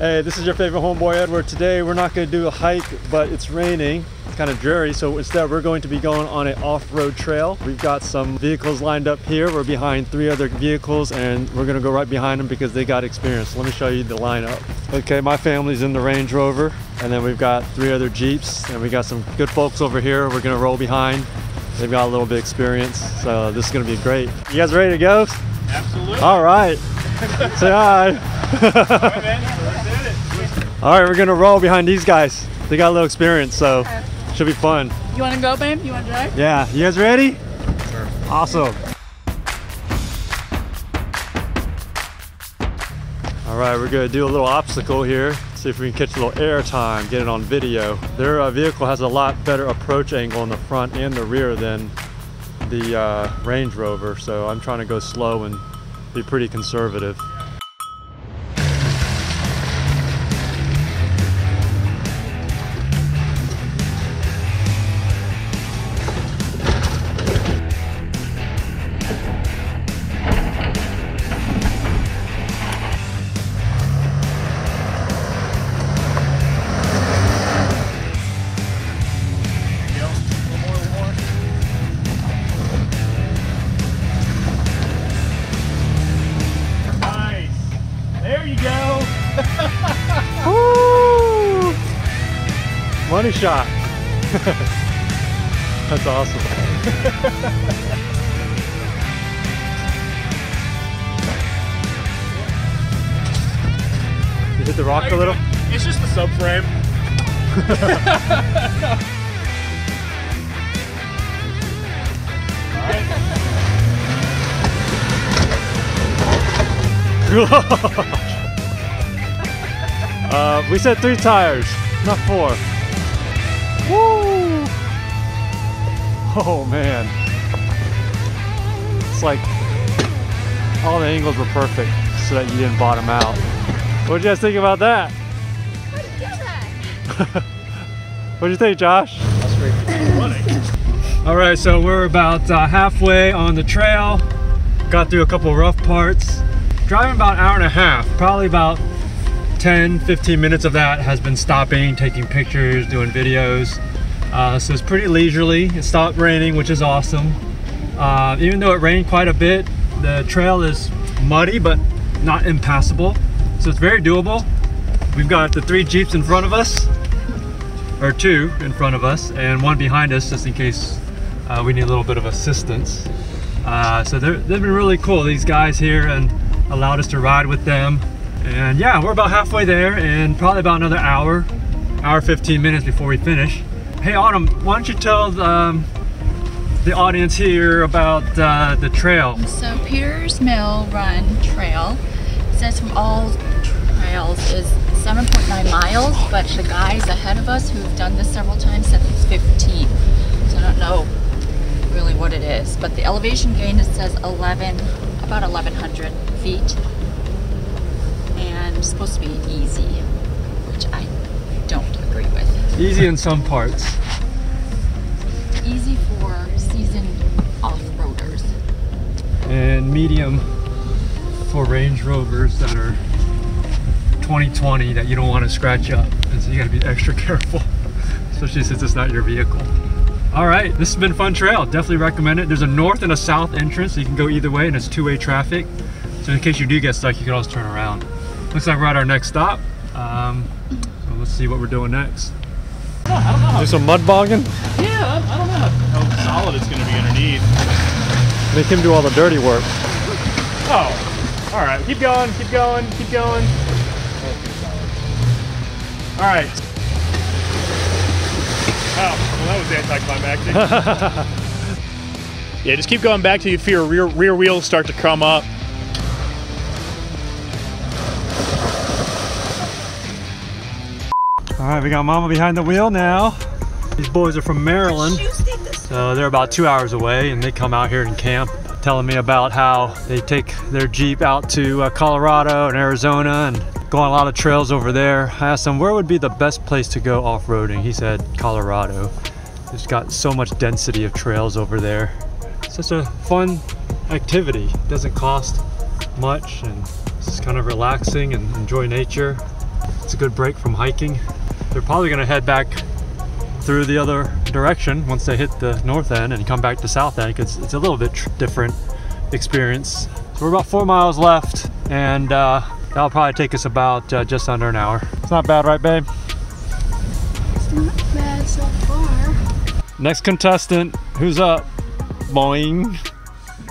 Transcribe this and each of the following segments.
Hey, this is your favorite homeboy Edward. Today we're not going to do a hike, but it's raining. It's kind of dreary, so instead we're going to be going on an off-road trail. We've got some vehicles lined up here. We're behind three other vehicles and we're going to go right behind them because they got experience. Let me show you the lineup. Okay, my family's in the Range Rover and then we've got three other Jeeps and we got some good folks over here we're going to roll behind. They've got a little bit of experience, so this is going to be great. You guys ready to go? Absolutely. All right. Say hi. All right, we're gonna roll behind these guys. They got a little experience, so should be fun. You want to go, babe? You want to drive? Yeah, you guys ready? Sure. Awesome. All right, we're gonna do a little obstacle here. See if we can catch a little air time, get it on video. Their uh, vehicle has a lot better approach angle in the front and the rear than the uh, Range Rover, so I'm trying to go slow and be pretty conservative. Money shot. That's awesome. you hit the rock a little? It's just the subframe. uh, we said three tires, not four. Woo! Oh man. It's like all the angles were perfect so that you didn't bottom out. What did you guys think about that? what did you think, Josh? All right, so we're about uh, halfway on the trail. Got through a couple rough parts. Driving about an hour and a half, probably about 10, 15 minutes of that has been stopping, taking pictures, doing videos. Uh, so it's pretty leisurely. It stopped raining, which is awesome. Uh, even though it rained quite a bit, the trail is muddy, but not impassable. So it's very doable. We've got the three Jeeps in front of us, or two in front of us, and one behind us, just in case uh, we need a little bit of assistance. Uh, so they've been really cool, these guys here, and allowed us to ride with them. And yeah, we're about halfway there, and probably about another hour, hour 15 minutes before we finish. Hey Autumn, why don't you tell um, the audience here about uh, the trail? So Peters Mill Run Trail says from all trails is 7.9 miles, but the guys ahead of us who've done this several times said it's 15. So I don't know really what it is, but the elevation gain it says 11, about 1100 feet, supposed to be easy, which I don't agree with. Easy in some parts. Easy for seasoned off-roaders. and medium for Range Rovers that are 2020 that you don't want to scratch up. And so you got to be extra careful, especially since it's not your vehicle. All right, this has been a fun trail. Definitely recommend it. There's a north and a south entrance, so you can go either way, and it's two-way traffic. So in case you do get stuck, you can always turn around. Looks like we're at our next stop. Um, so let's see what we're doing next. Do some mud bogging. Yeah, I, I don't know how, how solid it's going to be underneath. Make him do all the dirty work. Oh, all right. Keep going. Keep going. Keep going. All right. Oh, well, that was anticlimactic. yeah, just keep going back till you feel your rear, rear wheels start to come up. All right, we got Mama behind the wheel now. These boys are from Maryland, so they're about two hours away, and they come out here and camp, telling me about how they take their Jeep out to uh, Colorado and Arizona and go on a lot of trails over there. I asked him where would be the best place to go off-roading. He said Colorado. It's got so much density of trails over there. It's just a fun activity. It doesn't cost much, and it's just kind of relaxing and enjoy nature. It's a good break from hiking. They're probably gonna head back through the other direction once they hit the north end and come back to south end because it's a little bit tr- different experience. So we're about four miles left and uh, that'll probably take us about uh, just under an hour. It's not bad, right, babe? It's not bad so far. Next contestant, who's up? Boing.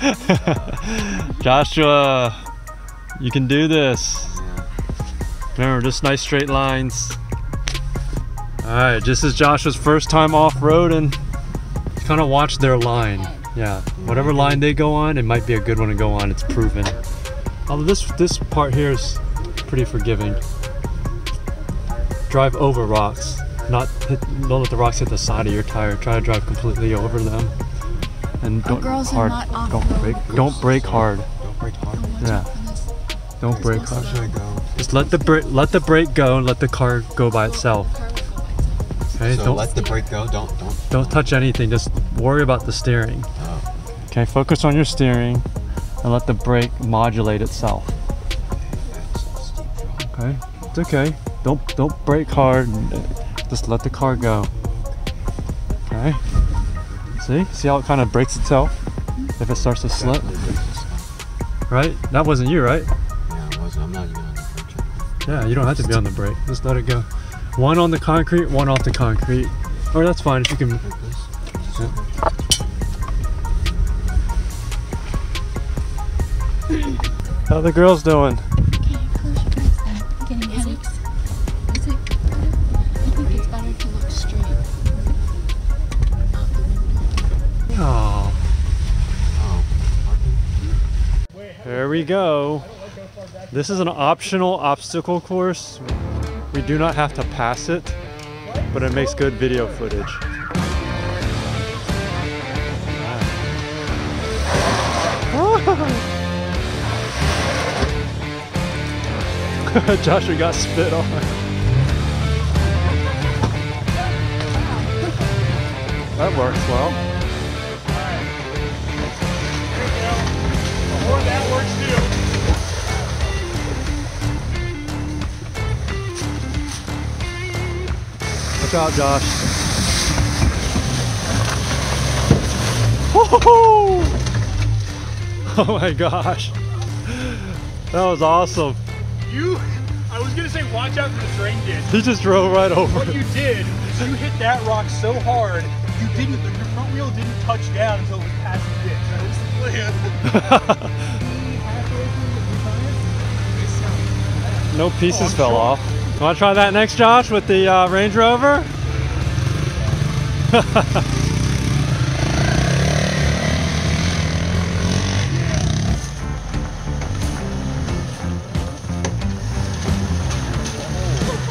Joshua, you can do this. Remember, just nice straight lines. All right, just as Joshua's first time off-road and kind of watch their line. Yeah, whatever line they go on, it might be a good one to go on. It's proven. Although this this part here is pretty forgiving. Drive over rocks, not hit, don't let the rocks hit the side of your tire. Try to drive completely over them, and don't girls are hard. not don't off-road. brake. Don't brake hard. Don't brake hard. Yeah, don't brake hard. should I go? Just let the brake let the brake go and let the car go by itself. Okay, So don't let the brake go. Don't don't. don't touch anything. Just worry about the steering. Oh, Okay, focus on your steering and let the brake modulate itself. that's a steep drop. Okay, it's okay. Don't don't brake hard. Just let the car go. Okay. See, see how it kind of brakes itself if it starts to slip, Definitely brakes this right? That wasn't you, right? Yeah, I wasn't. I'm not even on the brake. Yeah, you don't have to be on the brake. Just let it go. One on the concrete, one off the concrete. Or that's fine if you can. Yeah. How the girls doing? There we go. This is an optional obstacle course. We do not have to pass it, but it makes good video footage. Joshua got spit on. That works well. Out, Josh. Woo-hoo-hoo! Oh my gosh. That was awesome. You, I was gonna say watch out for the drain ditch. He just drove right over. What you did, is you hit that rock so hard, you didn't, your front wheel didn't touch down until it was past the ditch. That was the plan. no pieces oh, fell off. Want to try that next, Josh, with the uh, Range Rover?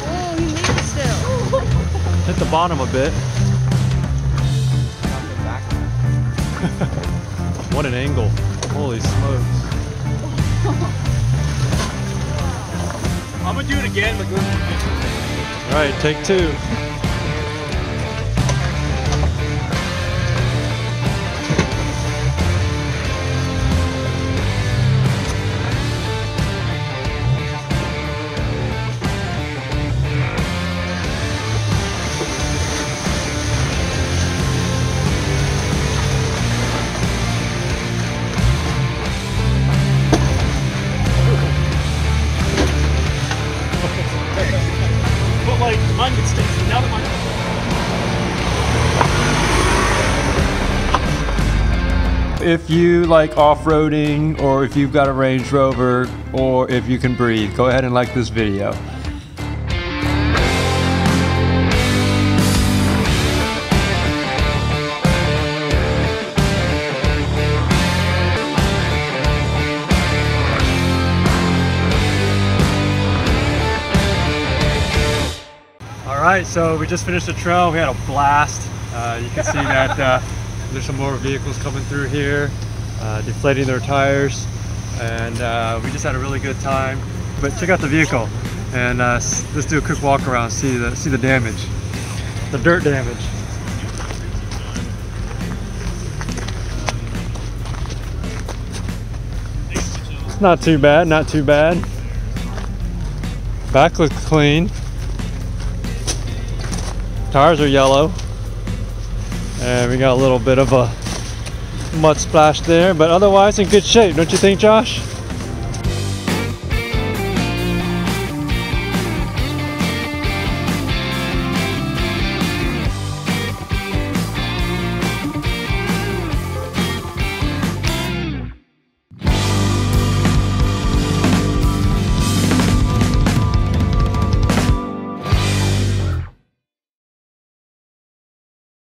Oh, he made it still. Hit the bottom a bit. What an angle. Holy smokes. I'm gonna do it again, but go All right, take two. If you like off-roading or if you've got a Range Rover or if you can breathe, go ahead and like this video. All right, so we just finished the trail. We had a blast. Uh, you can see that uh, there's some more vehicles coming through here, uh, deflating their tires, and uh, we just had a really good time. But check out the vehicle, and uh, let's do a quick walk around, see the see the damage, the dirt damage. It's not too bad, not too bad. Back looks clean. Tires are yellow. And we got a little bit of a mud splash there, but otherwise in good shape, don't you think, Josh?